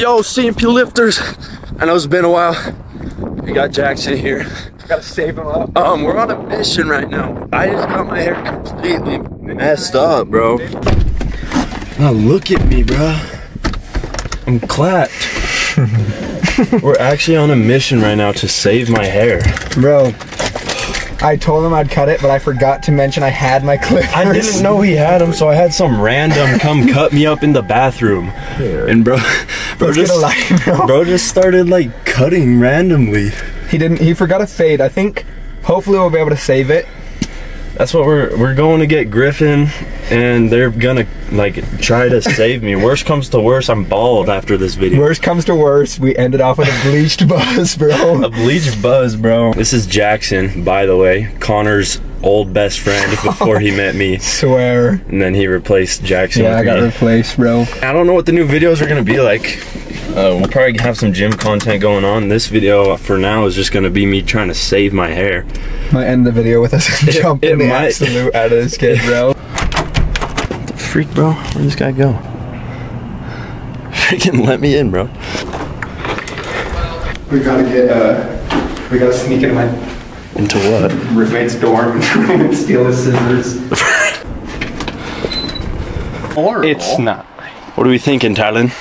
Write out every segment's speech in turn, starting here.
Yo, C&P lifters. I know it's been a while. We got Jackson here. Gotta save him up. Um, we're on a mission right now. I just got my hair completely messed up, bro. Now look at me, bro. I'm clapped. we're actually on a mission right now to save my hair. Bro, I told him I'd cut it, but I forgot to mention I had my clippers. I didn't know he had them, so I had some random come cut me up in the bathroom. And bro, bro just, bro. bro just started like cutting randomly. He didn't. He forgot a fade. I think. Hopefully, we'll be able to save it. That's what we're we're going to get Griffin, and they're gonna like try to save me. Worst comes to worst, I'm bald after this video. Worst comes to worst, we ended off with a bleached buzz, bro. A bleached buzz, bro. This is Jackson, by the way, Connor's old best friend before he met me, Swear. and then he replaced Jackson. Yeah, I got me. replaced, bro. I don't know what the new videos are gonna be like. Uh, we'll probably have some gym content going on. This video for now is just gonna be me trying to save my hair. Might end the video with us jumping it the might. absolute out of this kid, bro. Freak, bro, where'd this guy go? Freaking let me in, bro. We gotta get. uh We gotta sneak into my Into what? roommate's dorm and steal his scissors. It's not. What are we thinking, Talon?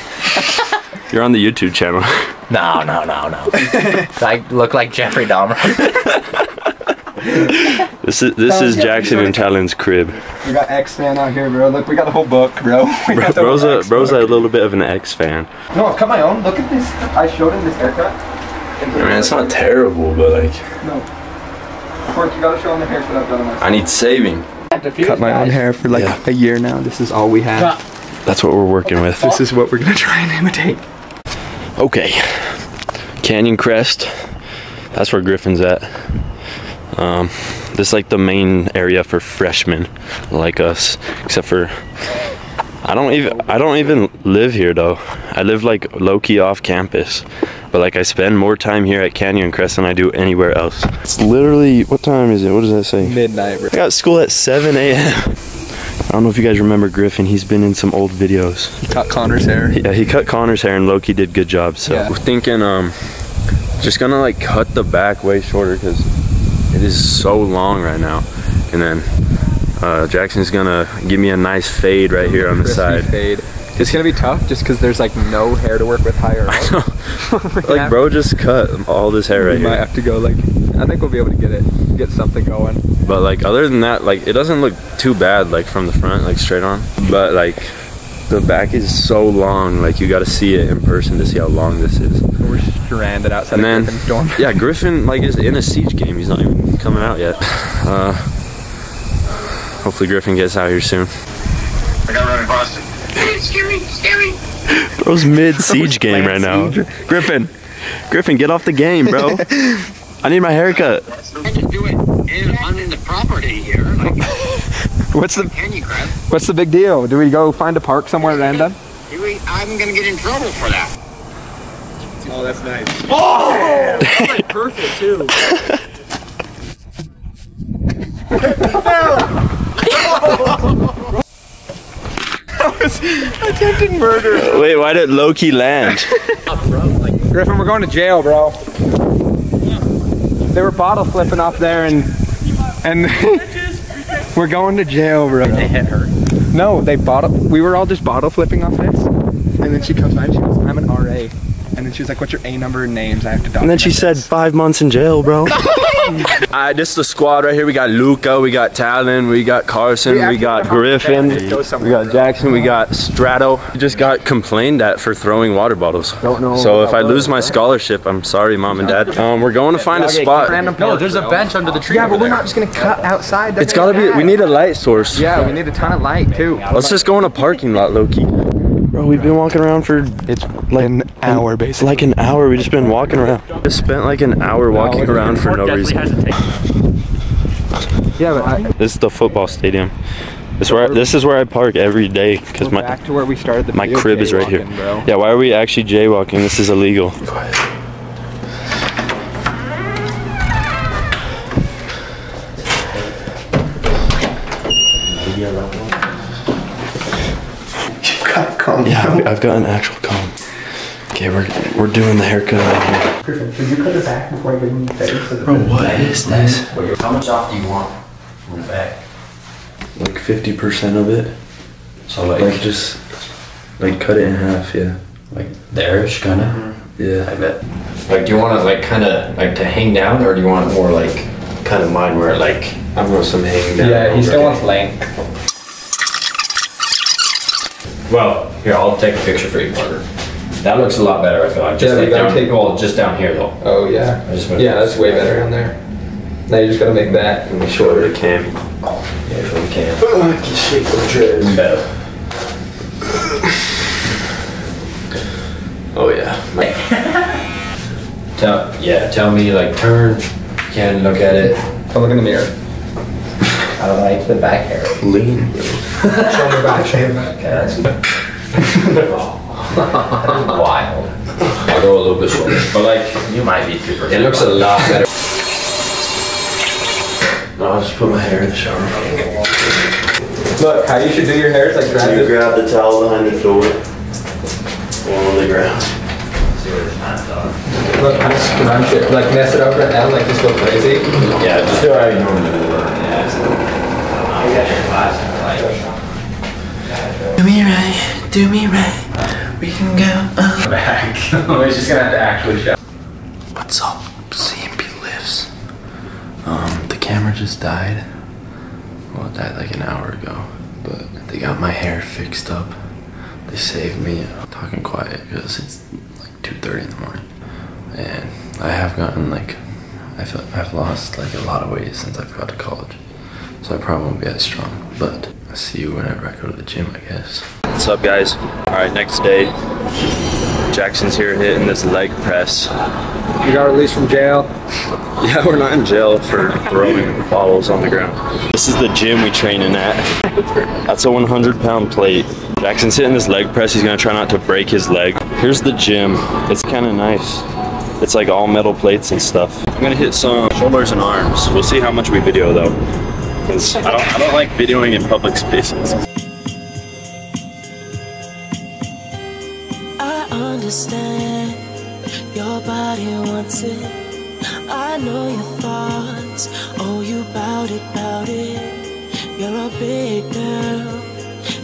You're on the YouTube channel. No, no, no, no. I look like Jeffrey Dahmer. This is this is Jackson and Talon's crib. We got X fan out here, bro. Look, we got the whole book, bro. We got the Bro's whole bro's a little bit of an X fan. No, I've cut my own. Look at this. I showed him this haircut. I mean, it's not terrible, but like No. Cork, you gotta show him the haircut I've done myself. I need saving. I've cut my own hair for like Yeah. a year now. This is all we have. That's what we're working with. This is what we're gonna try and imitate. Okay. Canyon Crest. That's where Griffin's at. Um, this is like the main area for freshmen like us, except for I don't even I don't even live here though. I live like low key off campus, but like I spend more time here at Canyon Crest than I do anywhere else. It's literally what time is it? What does that say? Midnight, bro. I got school at 7 a.m. I don't know if you guys remember Griffin. He's been in some old videos. He cut Connor's hair. Yeah, he cut Connor's hair and Loki did good job. So Yeah. we're thinking, um, just gonna like cut the back way shorter because it is so long right now. And then uh, Jackson's gonna give me a nice fade right here on the side. Fade. It's gonna be tough just because there's like no hair to work with higher up. Like, bro, just cut all this hair right we might have to go like. I think we'll be able to get it, get something going. But like, other than that, like, it doesn't look too bad, like from the front, like straight on. But like, the back is so long. Like, you got to see it in person to see how long this is. We're stranded outside And of then, Griffin's dorm. yeah, Griffin like is in a siege game. He's not even coming out yet. Uh, hopefully Griffin gets out here soon. I got running Boston. Scary, scary. Bro's mid siege game right now. Griffin, Griffin, get off the game, bro. I need my haircut. I just do it in, on the property here, like What's the Canyon Crest. What's the big deal? Do we go find a park somewhere random? You ain't- I'm gonna get in trouble for that. Oh, that's nice. Oh, oh that's like perfect too. that was attempted murder. Wait, why did Loki land? Griffin, we're going to jail, bro. They were bottle flipping off there, and and we're going to jail, bro. They hit her. No, they bottle. We were all just bottle flipping off this, and then she comes by and she goes, "I'm an RA," and then she was like, "What's your A number and names? I have to document." And then she said this." five months in jail, bro. Alright, this is the squad right here. We got Luca, we got Talon, we got Carson, We we, got Griffin, go we got Jackson, we got Strato. We just got complained at for throwing water bottles. Don't know So if I lose my scholarship, I'm sorry, mom and dad. Um, we're going to find a spot. No, there's a bench under the tree. Yeah, but we're not just gonna cut outside. It's gotta be. We need a light source. Yeah, we need a ton of light too. Let's just go in a parking lot, low key. Bro, we've been walking around for It's like an hour, basically. like an hour. We just been walking around. Just spent like an hour walking around for no reason. Yeah, but I, This is the football stadium. This is where I, this is where I park every day because my back to where we started the my crib is right here. bro. Yeah, why are we actually jaywalking? This is illegal. Calm Yeah, down. I've- I've got an actual comb. Okay, we're we're doing the haircut right here. Griffin, should you cut it back before I get in your face? Bro, what is this? How much off do you want from the back? Like fifty percent of it. So like, Like just like cut it in half, yeah. like there's kind of. Mm-hmm. Yeah. I bet. Like, do you want to like kind of like to hang down, or do you want it more like kind of mine where like I'm going some hanging down. Yeah, he still wants length. Well, here I'll take a picture for you, Parker. That looks a lot better. I feel like just Yeah, we like gotta down, take- well, just down here though. Oh yeah. I just went- Yeah, that's way better on there. Now you just gotta make that. Let me show her the cam. Yeah, sure we can. I can shake the dreads. Mm, better. Oh yeah. Tell yeah, tell me like turn. Can look at it. Come look in the mirror. I like the back hair. Lean. Show me back. Show back. Okay, that's wild. I'll go a little bit shorter, but like you might be two percent. It looks a lot better. No, I'll just put my hair in the shower. Look, how you should do your hair is like grab You this. grab the towel behind the door. One on the ground. Look, how to scrunch it. Like mess it up right now, like just go crazy. Yeah, just do how you normally do it. Do me right, do me right. We can go up. Back. We're just gonna have to actually show. What's up, C&P lifts? Um, the camera just died. Well, it died like an hour ago, but they got my hair fixed up. They saved me. I'm talking quiet because it's like 2:30 in the morning, and I have gotten like I feel I've lost like a lot of weight since I've got to college, so I probably won't be as strong. But I'll see you whenever I go to the gym, I guess. What's up, guys? All right, next day. Jackson's here hitting this leg press. You got released from jail. Yeah, we're not in jail for throwing bottles on the ground. This is the gym we training at. That's a 100 pound plate. Jackson's hitting this leg press. He's gonna try not to break his leg. Here's the gym. It's kind of nice. It's like all metal plates and stuff. I'm gonna hit some shoulders and arms. We'll see how much we video though. I don't, I don't like videoing in public spaces. I understand your body wants it. I know your thoughts. Oh, you bout it, bout it. You're a big girl,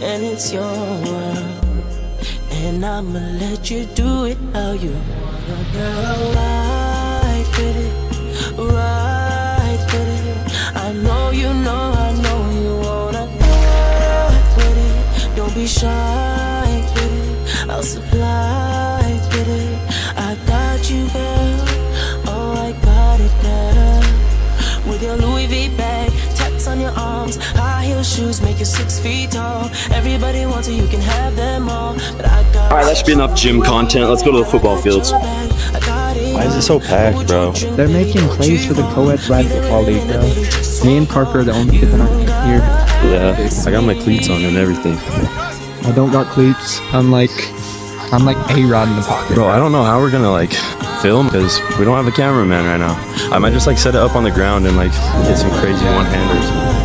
and it's your world. And I'ma let you do it how you wanna, girl. Right with it, it. I know you know, I know you wanna go with it. Don't be shy with it. I'll supply with it. I got you, girl. Oh, I got it, girl. With your Louis V bag, on your arms, high heel shoes make you six feet tall. Everybody wants it, you can have them all. But I got All right, that should be enough gym content. Let's go to the football fields. Why is it so packed, bro? They're making plays for the co-ed flag football league, bro. Me and Parker are the only people that aren't here. Yeah, I got my cleats on and everything. I don't got cleats. I'm like, I'm A-Rod in the pocket. Bro, I don't know how we're gonna like film because we don't have a cameraman right now. I might just like set it up on the ground and like get some crazy one-handers. Pick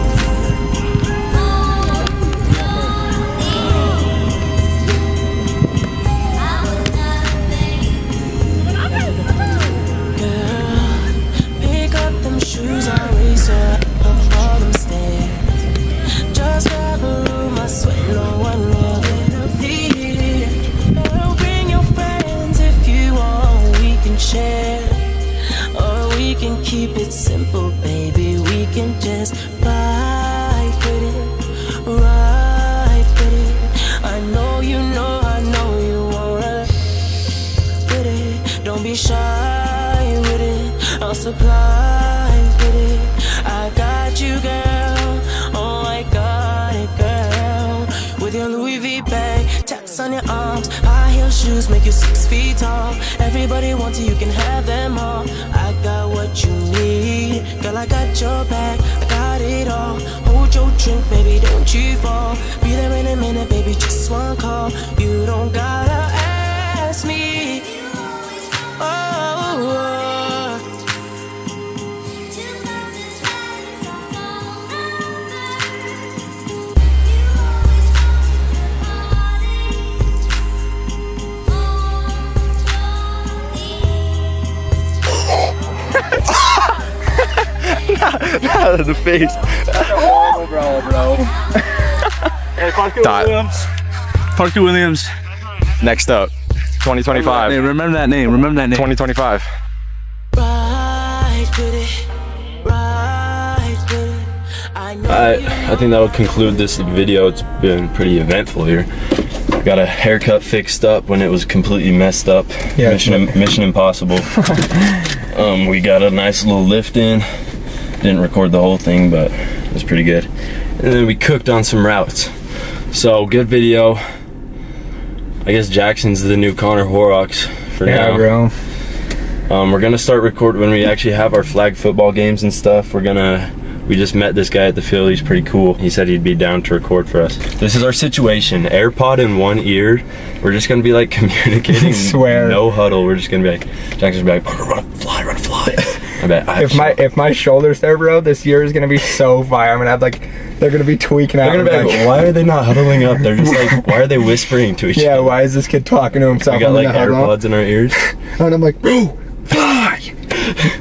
simple, baby. We can just ride with it, ride with it. I know you know, I know you wanna with it. Don't be shy with it. I'll supply with it. I got you, girl. Arms, high heel shoes make you six feet tall. Everybody wants it, you can have them all. I got what you need, girl. I got your back, I got it all. Hold your drink, baby, don't you fall. Be there in a minute, baby, just one call. The face. bro, bro. Dot. Parker Williams. Next up, 2025. Remember that name. Remember that name. 2025. Right with it, right with it. I I, I think that'll conclude this video. It's been pretty eventful here. Got a haircut fixed up when it was completely messed up. Yeah, Mission, Mission Impossible. um, we got a nice little lift in. Didn't record the whole thing, but it was pretty good. And then we cooked on some routes. So good video. I guess Jackson's the new Connor Horrocks for Yeah, now. bro. Um, we're gonna start record when we actually have our flag football games and stuff. We're gonna. We just met this guy at the field. He's pretty cool. He said he'd be down to record for us. This is our situation. AirPod in one ear. We're just gonna be like communicating. Swear. No huddle. We're just gonna be like. Jackson's gonna be like, Parker, run, fly, run, fly. If my if my shoulders there, bro, this year is gonna be so fire. I'm gonna have like they're gonna be tweaking out. they're gonna be like, why are they not huddling up? They're just like, why are they whispering to each other? Yeah, why is this kid talking to himself? We got like. AirPods in our ears. And I'm like, bro, fly.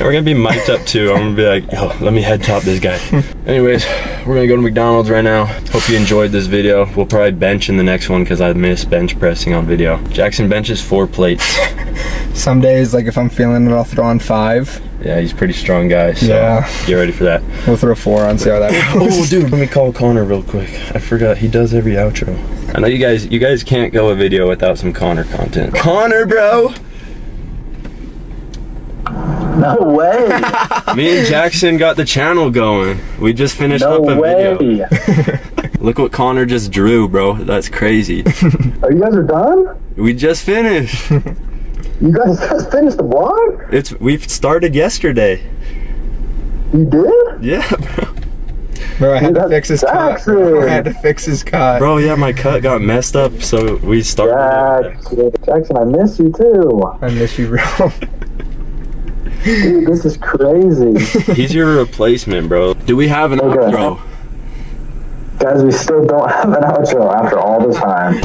And we're gonna be mic'd up too. I'm gonna be like, yo, let me head top this guy. Anyways, we're gonna go to McDonald's right now. Hope you enjoyed this video. We'll probably bench in the next one because I miss bench pressing on video. Jackson benches four plates. Some days, like if I'm feeling it, I'll throw on five. Yeah, he's a pretty strong guy. So Yeah. get ready for that. We'll throw four on, see how that oh, goes. Oh, dude, let me call Connor real quick. I forgot he does every outro. I know you guys. You guys can't go a video without some Connor content. Connor, bro. No way. Me and Jackson got the channel going. We just finished No up a way. video. Look what Connor just drew, bro. That's crazy. Are you guys are done? we just finished. You guys just finished the vlog? It's we've started yesterday. You did? Yeah, bro. Bro, I had to fix his cut. Jackson. bro. I had to fix his cut. Bro, yeah, my cut got messed up, so we started. Jackson, Jackson, I miss you too. I miss you, bro. Dude, this is crazy. He's your replacement, bro. Do we have an Okay. outro? Guys, we still don't have an outro after all this time.